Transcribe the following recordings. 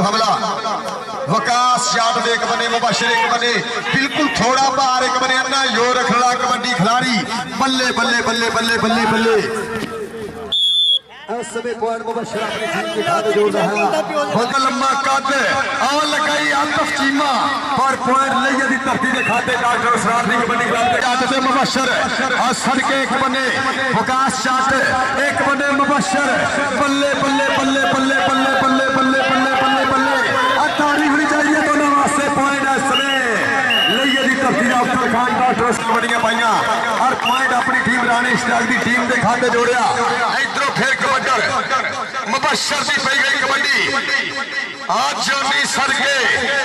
करू हमला। वकास जाट एक बने, मुबशर एक बने, बिल्कुल थोड़ा बाहर एक बने, अन्ना यो रखला कबड्डी खिलाड़ी। बल्ले बल्ले बल्ले बल्ले बल्ले बल्ले। समय पॉइंट मुबशर अपनी टीम के खाते जोड़ रहा है। बहुत लंबा कद और लगाई आतफ चीमा। पर पॉइंट ले यदि धरती के खाते डॉक्टर सरार कबड्डी खिलाड़ी। जाट से मुबशर, और सड़के एक बने, वकास जाट एक बने मुबशर। बल्ले बल्ले बल्ले बल्ले बल्ले ਅਫਸਰ खान ਡਾਕਟਰ ਸਲਵੜੀਆਂ ਪਾਈਆਂ ਹਰ ਪੁਆਇੰਟ ਆਪਣੀ ਟੀਮ ਰਾਣੀ ਸਟਾਰ ਦੀ ਟੀਮ ਦੇ ਖਾਤੇ ਜੋੜਿਆ ਇਧਰੋਂ ਫੇਰ ਕਬੱਡਰ ਮੁਬਸ਼ਰ के।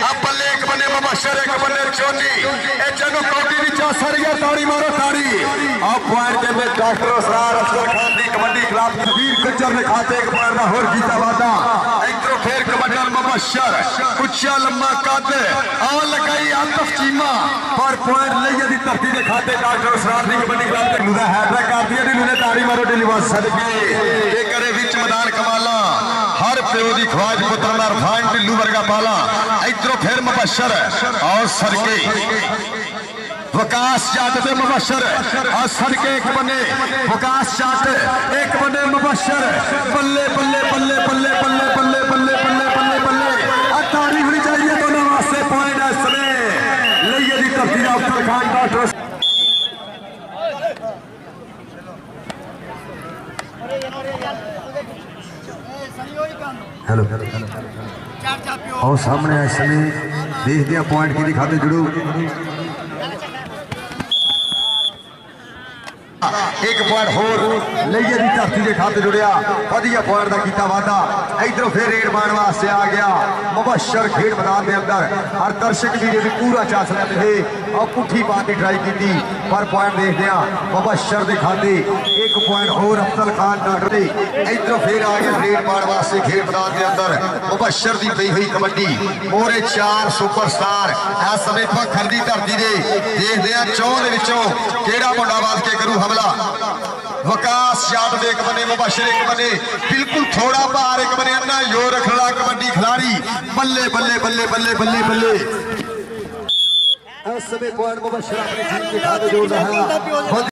अब बल्ले एक बने मुबशर, एक बने जोनी। ए कबड्डी खाते एक पॉइंट दा होर जीता वादा। एक तरफ़ फिर कबड्डर मुबशर। उच्चा लम्मा कद आ लगाई आलफ चीमा। पर पॉइंट लइया दी धरती दे खाते डॉक्टर सरार दी बड़ी क्लब ते नुदा हैदरा कर दिया दी नुने तारी मारो डिलीवर सदके ते करे विच मैदान कमाला, हर प्यो दी ख्वाज पुत्र ना रफान टिल्लू वर्गा पाला, इधरों फिर मुबशर और सरके वकास चाट से मुबशर असर के एक बने, वकास चाट एक बने मुबशर। बल्ले बल्ले बल्ले बल्ले बल्ले उत्तराखंड का ट्रस्ट हेलो और सामने है समय देख दिया पॉइंट की दिखाते जुड़ो। ਇੱਕ ਪੁਆਇੰਟ ਹੋਰ ਲਈਏ ਦੀ ਧਰਤੀ ਦੇ ਖਾਤੇ ਜੁੜਿਆ ਵਧੀਆ ਪੁਆਇੰਟ ਦਾ ਕੀਤਾ ਵਾਦਾ ਇਧਰੋਂ ਫੇਰ ਰੇਡ ਮਾਰਨ ਵਾਸਤੇ ਆ ਗਿਆ ਮੁਬਸ਼ਰ ਖੇਡ ਮੈਦਾਨ ਦੇ ਅੰਦਰ ਹਰ ਦਰਸ਼ਕ ਵੀ ਵੀ ਪੂਰਾ ਚਾਸ ਲੈਂਦੇ ਸੀ ਔਰ ਪੁੱਠੀ ਬਾਤ ਦੀ ਟਰਾਈ ਕੀਤੀ ਪਰ ਪੁਆਇੰਟ ਦੇਖਦੇ ਆ ਮੁਬਸ਼ਰ ਦੇ ਖਾਤੇ ਇੱਕ ਪੁਆਇੰਟ ਹੋਰ ਅਫਜ਼ਲ ਖਾਨ ਡਾਕਟਰ ਦੇ ਇਧਰੋਂ ਫੇਰ ਆ ਗਿਆ ਰੇਡ ਮਾਰਨ ਵਾਸਤੇ ਖੇਡ ਮੈਦਾਨ ਦੇ ਅੰਦਰ ਮੁਬਸ਼ਰ ਦੀ ਪਈ ਹੋਈ ਕਬੱਡੀ ਮੋਰੇ ਚਾਰ ਸੁਪਰਸਟਾਰ ਇਸ ਸਮੇਂ ਪੱਖਰ ਦੀ ਧਰਤੀ ਦੇ ਦੇਖਦੇ ਆ ਚੌਂ ਦੇ ਵਿੱਚੋਂ ਕਿਹੜਾ ਮੁੰਡਾ ਵਾਸ ਕੇ ਕਰੂ हमला वकास यादव एक बने, मुबशर एक बने, बिल्कुल थोड़ा बाहर एक बने, अन्ना यो रखला कबड्डी खिलाड़ी। बल्ले बल्ले बल्ले बल्ले बल्ले बल्ले। समय पॉइंट मुबशर अपने टीम के खाते जोड़ रहा है?